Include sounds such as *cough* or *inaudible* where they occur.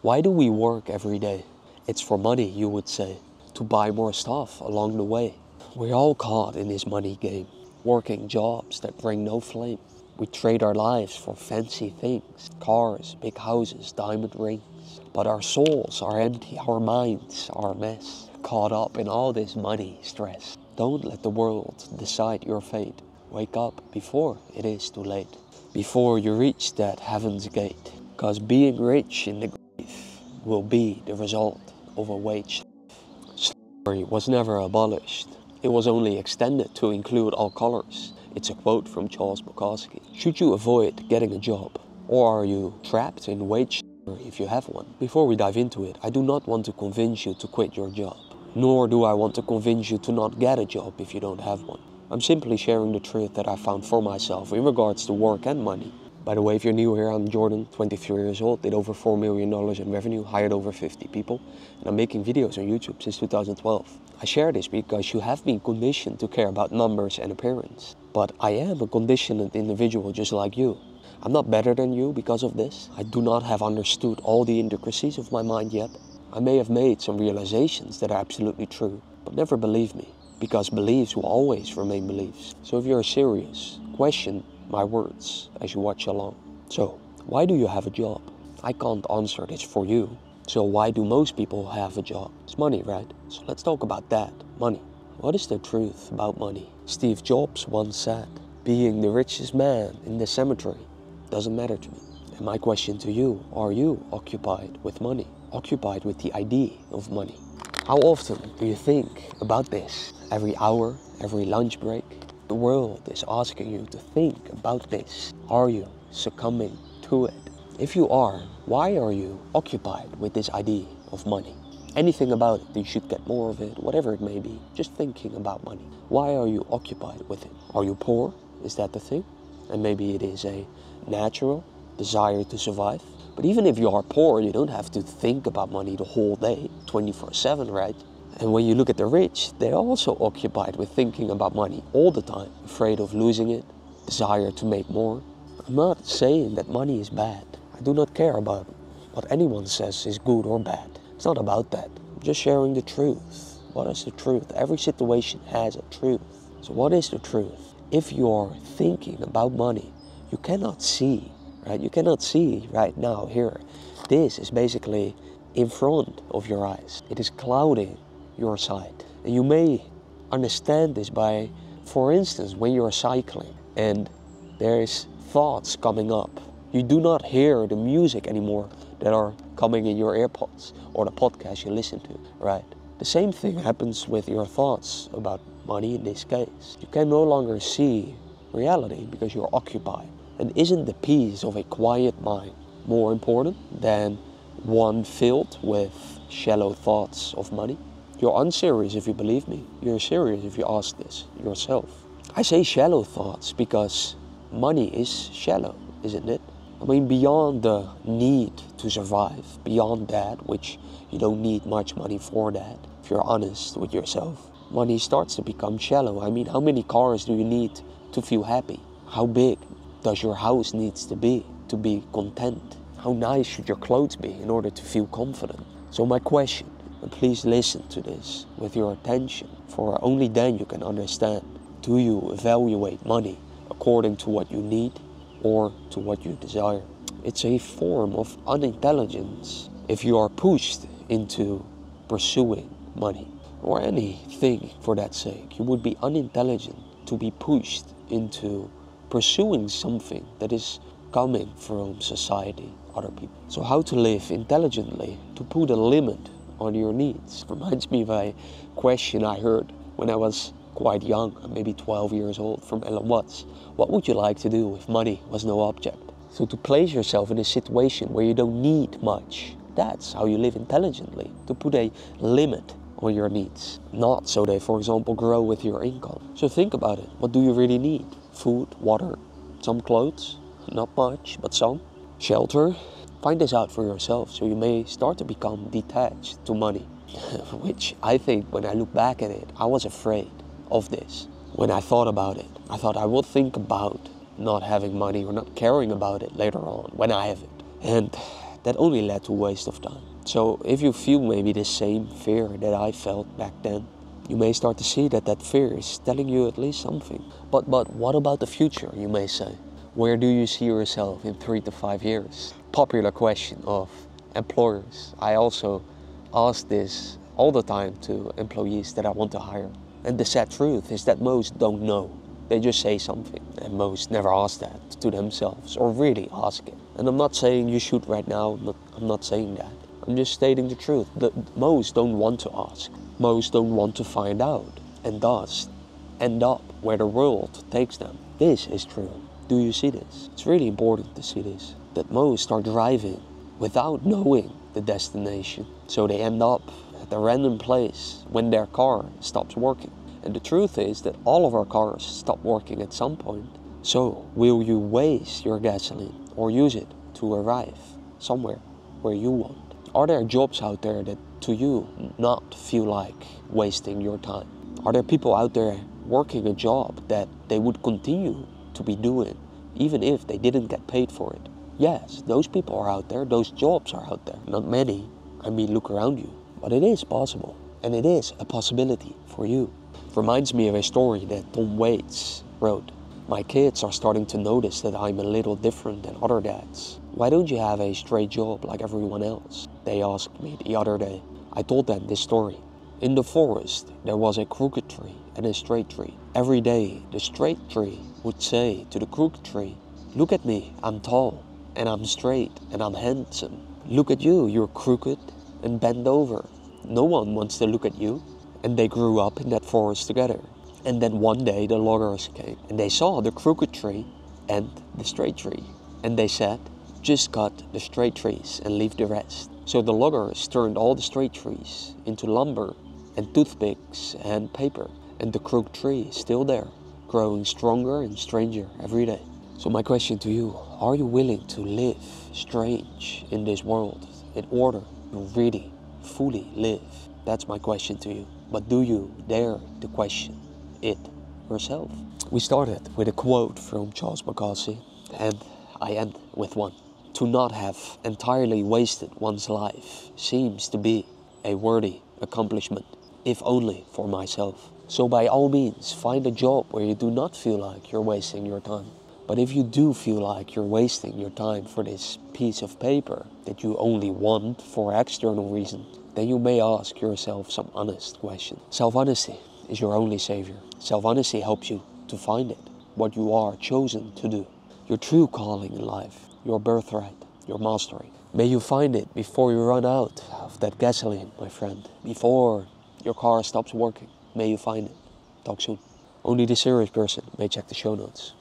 Why do we work every day? It's for money, you would say, to buy more stuff along the way. We're all caught in this money game, working jobs that bring no flame. We trade our lives for fancy things cars, big houses, diamond rings. But our souls are empty, our minds are a mess, caught up in all this money stress. Don't let the world decide your fate. Wake up before it is too late, before you reach that heaven's gate. Cause being rich in the will be the result of a wage. Slavery was never abolished, it was only extended to include all colors. It's a quote from Charles Bukowski. Should you avoid getting a job? Or are you trapped in wage slavery if you have one? Before we dive into it, I do not want to convince you to quit your job. Nor do I want to convince you to not get a job if you don't have one. I'm simply sharing the truth that I found for myself in regards to work and money. By the way, if you're new here, I'm Jordan, 23 years old, did over $4 million in revenue, hired over 50 people, and I'm making videos on YouTube since 2012. I share this because you have been conditioned to care about numbers and appearance. But I am a conditioned individual just like you. I'm not better than you because of this. I do not have understood all the intricacies of my mind yet. I may have made some realizations that are absolutely true, but never believe me, because beliefs will always remain beliefs. So if you're serious, question my words as you watch along. So, why do you have a job? I can't answer this for you. So, why do most people have a job? It's money, right? So, let's talk about that money. What is the truth about money? Steve Jobs once said, Being the richest man in the cemetery doesn't matter to me. And my question to you are you occupied with money? Occupied with the idea of money? How often do you think about this? Every hour, every lunch break, the world is asking you to think about this. Are you succumbing to it? If you are, why are you occupied with this idea of money? Anything about it, you should get more of it, whatever it may be. Just thinking about money. Why are you occupied with it? Are you poor? Is that the thing? And maybe it is a natural desire to survive. But even if you are poor, you don't have to think about money the whole day, 24 7, right? And when you look at the rich, they're also occupied with thinking about money all the time, afraid of losing it, desire to make more. I'm not saying that money is bad. I do not care about what anyone says is good or bad. It's not about that. I'm just sharing the truth. What is the truth? Every situation has a truth. So, what is the truth? If you're thinking about money, you cannot see, right? You cannot see right now here. This is basically in front of your eyes. It is clouding your side. And you may understand this by, for instance, when you're cycling and there is thoughts coming up. You do not hear the music anymore that are coming in your AirPods or the podcast you listen to, right? The same thing happens with your thoughts about money in this case. You can no longer see reality because you're occupied. And isn't the peace of a quiet mind more important than one filled with shallow thoughts of money? You're unserious if you believe me. You're serious if you ask this yourself. I say shallow thoughts because money is shallow, isn't it? I mean, beyond the need to survive, beyond that, which you don't need much money for that, if you're honest with yourself, money starts to become shallow. I mean, how many cars do you need to feel happy? How big does your house needs to be to be content? How nice should your clothes be in order to feel confident? So my question please listen to this with your attention, for only then you can understand. Do you evaluate money according to what you need or to what you desire? It's a form of unintelligence if you are pushed into pursuing money or anything for that sake. You would be unintelligent to be pushed into pursuing something that is coming from society, other people. So, how to live intelligently, to put a limit on your needs. Reminds me of a question I heard when I was quite young, maybe 12 years old, from Alan Watts. What would you like to do if money was no object? So to place yourself in a situation where you don't need much, that's how you live intelligently, to put a limit on your needs, not so they, for example, grow with your income. So think about it. What do you really need? Food, water, some clothes, not much, but some. Shelter, Find this out for yourself so you may start to become detached to money, *laughs* which I think when I look back at it, I was afraid of this. When I thought about it, I thought I will think about not having money or not caring about it later on when I have it. And that only led to waste of time. So if you feel maybe the same fear that I felt back then, you may start to see that that fear is telling you at least something. But but what about the future, you may say? Where do you see yourself in 3 to 5 years? Popular question of employers. I also ask this all the time to employees that I want to hire. And the sad truth is that most don't know. They just say something, and most never ask that to themselves or really ask it. And I'm not saying you should right now, I'm not, I'm not saying that. I'm just stating the truth. The, most don't want to ask, most don't want to find out, and thus end up where the world takes them. This is true. Do you see this? It's really important to see this. That most are driving without knowing the destination. So they end up at a random place when their car stops working. And the truth is that all of our cars stop working at some point. So, will you waste your gasoline or use it to arrive somewhere where you want? Are there jobs out there that to you not feel like wasting your time? Are there people out there working a job that they would continue to be doing even if they didn't get paid for it? Yes, those people are out there, those jobs are out there. Not many. I mean, look around you. But it is possible, and it is a possibility for you. Reminds me of a story that Tom Waits wrote. My kids are starting to notice that I'm a little different than other dads. Why don't you have a straight job like everyone else? They asked me the other day. I told them this story. In the forest, there was a crooked tree and a straight tree. Every day, the straight tree would say to the crooked tree, Look at me, I'm tall, and I'm straight, and I'm handsome. Look at you, you're crooked and bent over. No one wants to look at you. And they grew up in that forest together. And then one day the loggers came and they saw the crooked tree and the straight tree. And they said, just cut the straight trees and leave the rest. So the loggers turned all the straight trees into lumber and toothpicks and paper. And the crooked tree is still there, growing stronger and stranger every day. So my question to you, are you willing to live strange in this world in order to really fully live? That's my question to you. But do you dare to question it yourself? We started with a quote from Charles Bukowski, and I end with one. To not have entirely wasted one's life seems to be a worthy accomplishment, if only for myself. So, by all means, find a job where you do not feel like you're wasting your time. But if you do feel like you're wasting your time for this piece of paper that you only want for external reasons, then you may ask yourself some honest questions. Self honesty is your only savior. Self honesty helps you to find it, what you are chosen to do, your true calling in life, your birthright, your mastery. May you find it before you run out of that gasoline, my friend, before your car stops working. May you find it. Talk soon. Only the serious person may check the show notes.